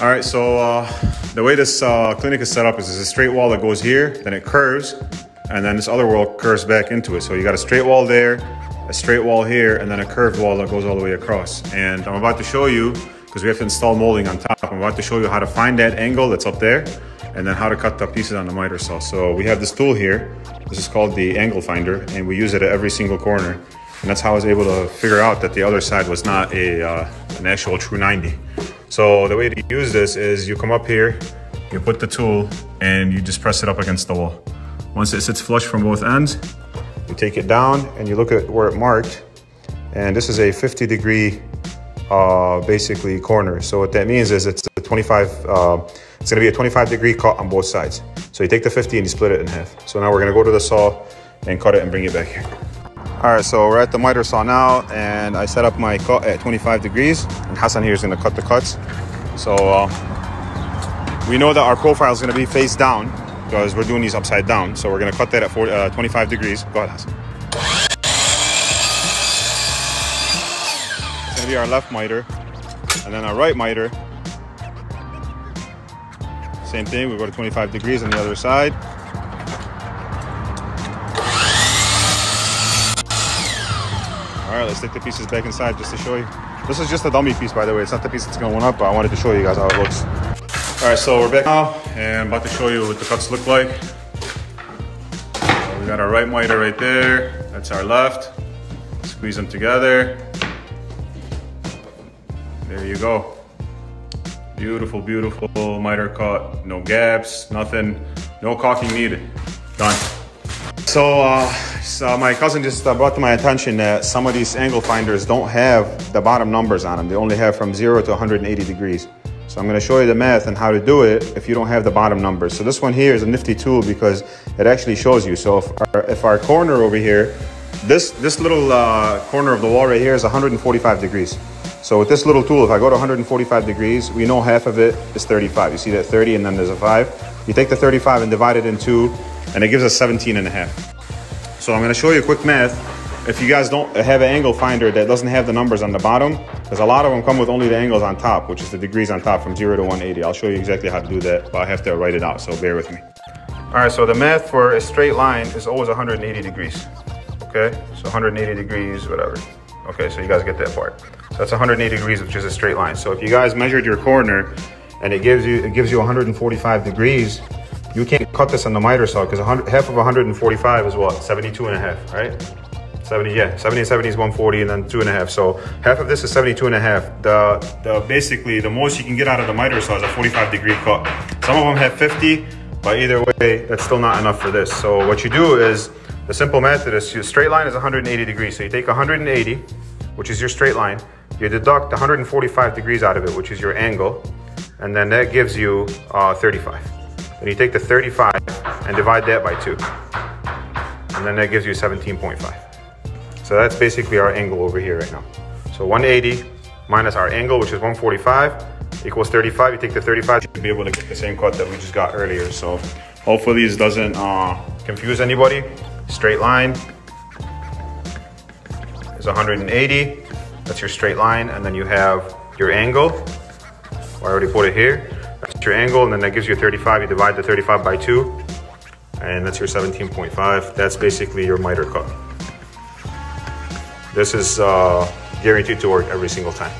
All right, so uh, the way this uh, clinic is set up is there's a straight wall that goes here, then it curves, and then this other wall curves back into it. So you got a straight wall there, a straight wall here, and then a curved wall that goes all the way across. And I'm about to show you, because we have to install molding on top, I'm about to show you how to find that angle that's up there, and then how to cut the pieces on the miter saw. So we have this tool here. This is called the angle finder, and we use it at every single corner. And that's how I was able to figure out that the other side was not a uh, an actual true 90. So the way to use this is you come up here, you put the tool, and you just press it up against the wall. Once it sits flush from both ends, you take it down and you look at where it marked. And this is a 50 degree, uh, basically corner. So what that means is it's a 25, uh, it's gonna be a 25 degree cut on both sides. So you take the 50 and you split it in half. So now we're gonna go to the saw and cut it and bring it back here. All right, so we're at the miter saw now, and I set up my cut at 25 degrees, and Hassan here is gonna cut the cuts. So uh, we know that our profile is gonna be face down because we're doing these upside down. So we're gonna cut that at 40, uh, 25 degrees. Go ahead, Hassan. It's gonna be our left miter, and then our right miter. Same thing, we go to 25 degrees on the other side. Let's take the pieces back inside just to show you. This is just a dummy piece, by the way. It's not the piece that's going up, but I wanted to show you guys how it looks. All right, so we're back now, and I'm about to show you what the cuts look like. So we got our right miter right there. That's our left. Squeeze them together. There you go. Beautiful, beautiful miter cut. No gaps, nothing. No caulking needed. Done. So, uh, so my cousin just uh, brought to my attention that some of these angle finders don't have the bottom numbers on them. They only have from 0 to 180 degrees. So I'm going to show you the math and how to do it if you don't have the bottom numbers. So this one here is a nifty tool because it actually shows you. So if our, if our corner over here, this, this little uh, corner of the wall right here is 145 degrees. So with this little tool, if I go to 145 degrees, we know half of it is 35. You see that 30 and then there's a 5. You take the 35 and divide it in 2 and it gives us 17 and a half. So I'm gonna show you a quick math. If you guys don't have an angle finder that doesn't have the numbers on the bottom, because a lot of them come with only the angles on top, which is the degrees on top from zero to 180. I'll show you exactly how to do that, but I have to write it out, so bear with me. All right, so the math for a straight line is always 180 degrees, okay? So 180 degrees, whatever. Okay, so you guys get that part. So that's 180 degrees, which is a straight line. So if you guys measured your corner and it gives you it gives you 145 degrees, you can't cut this on the miter saw because half of 145 is what? 72 and a half, right? 70, yeah, 70 and 70 is 140 and then two and a half. So half of this is 72 and a half. The, the basically the most you can get out of the miter saw is a 45 degree cut. Some of them have 50, but either way, that's still not enough for this. So what you do is, the simple method is your straight line is 180 degrees. So you take 180, which is your straight line, you deduct 145 degrees out of it, which is your angle, and then that gives you uh, 35. Then you take the 35 and divide that by 2. And then that gives you 17.5. So that's basically our angle over here right now. So 180 minus our angle, which is 145, equals 35. You take the 35, you should be able to get the same cut that we just got earlier. So hopefully this doesn't uh, confuse anybody. Straight line is 180. That's your straight line. And then you have your angle. I already put it here. That's your angle, and then that gives you 35. You divide the 35 by 2, and that's your 17.5. That's basically your miter cut. This is uh, guaranteed to work every single time.